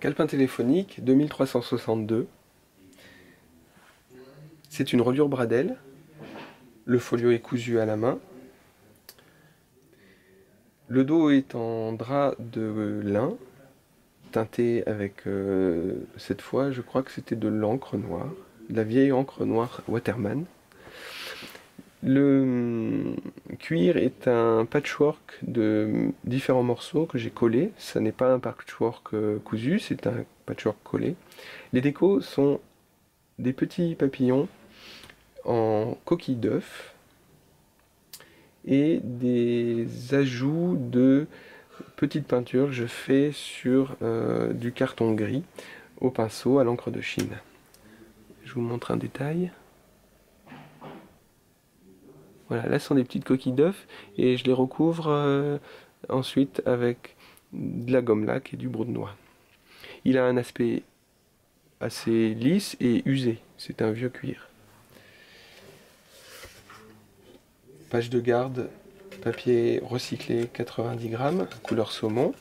Calepin téléphonique 2362. C'est une reliure Bradel. Le folio est cousu à la main. Le dos est en drap de lin, teinté avec, euh, cette fois, je crois que c'était de l'encre noire, de la vieille encre noire Waterman. Le hum, cuir est un patchwork de différents morceaux que j'ai collés. Ce n'est pas un patchwork euh, cousu, c'est un patchwork collé. Les décos sont des petits papillons en coquille d'œuf et des ajouts de petites peintures que je fais sur euh, du carton gris au pinceau à l'encre de Chine. Je vous montre un détail. Voilà, là sont des petites coquilles d'œufs et je les recouvre euh, ensuite avec de la gomme laque et du brou de noix. Il a un aspect assez lisse et usé, c'est un vieux cuir. Page de garde, papier recyclé 90 grammes, couleur saumon.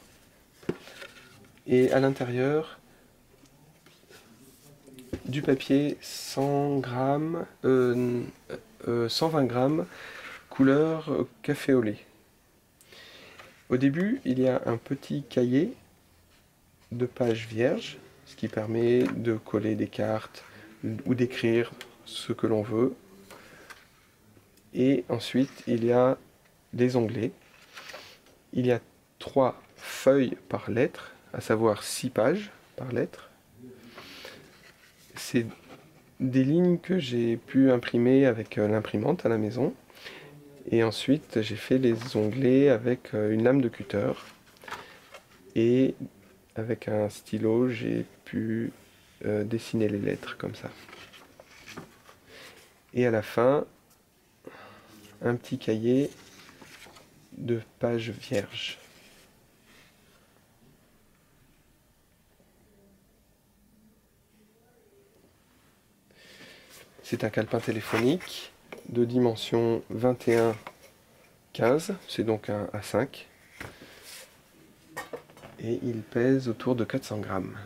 Et à l'intérieur, du papier 100 grammes, euh, 120 euh, grammes, couleur euh, café au lait. Au début, il y a un petit cahier de pages vierges, ce qui permet de coller des cartes ou d'écrire ce que l'on veut. Et ensuite, il y a des onglets. Il y a trois feuilles par lettre, à savoir six pages par lettre. C'est des lignes que j'ai pu imprimer avec euh, l'imprimante à la maison. Et ensuite, j'ai fait les onglets avec euh, une lame de cutter. Et avec un stylo, j'ai pu euh, dessiner les lettres comme ça. Et à la fin, un petit cahier de pages vierges. C'est un calepin téléphonique de dimension 21-15, c'est donc un A5. Et il pèse autour de 400 grammes.